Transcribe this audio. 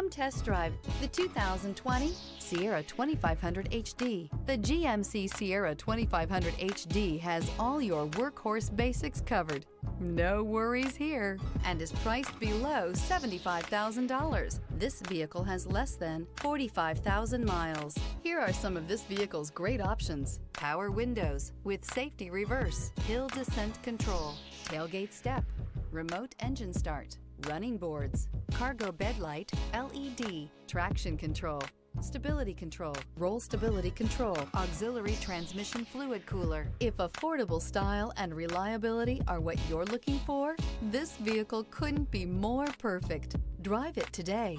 Come test drive the 2020 Sierra 2500 HD. The GMC Sierra 2500 HD has all your workhorse basics covered. No worries here and is priced below $75,000. This vehicle has less than 45,000 miles. Here are some of this vehicle's great options. Power windows with safety reverse, hill descent control, tailgate step, remote engine start, running boards, cargo bed light, LED, traction control, stability control, roll stability control, auxiliary transmission fluid cooler. If affordable style and reliability are what you're looking for, this vehicle couldn't be more perfect. Drive it today.